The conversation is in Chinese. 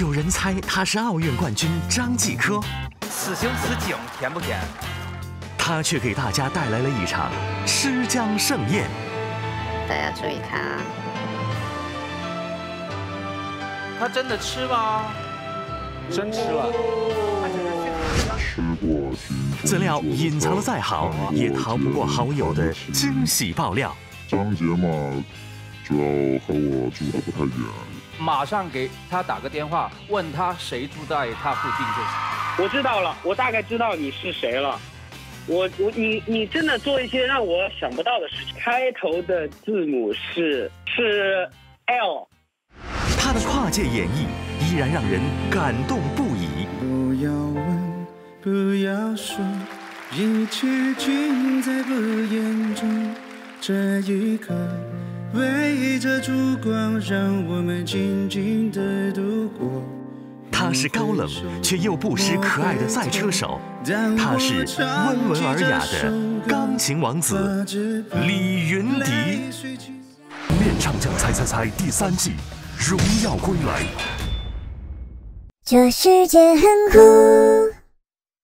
有人猜他是奥运冠军张继科，此情此景甜不甜？他却给大家带来了一场吃姜盛宴。大家注意看啊！他真的吃吗？真吃了。资料隐藏的再好，也逃不过好友的惊喜爆料。张杰嘛，主要和我住的不太远。马上给他打个电话，问他谁住在他附近就行。我知道了，我大概知道你是谁了。我我你你真的做一些让我想不到的事情。开头的字母是是 L。他的跨界演绎依然让人感动不已。不要问，不要说，一切尽在不言中。这一刻。围着烛光，让我们静静的度过。他是高冷却又不失可爱的赛车手，他是温文尔雅的钢琴王子李云迪。练唱将猜猜猜第三季，荣耀归来。这世界很酷。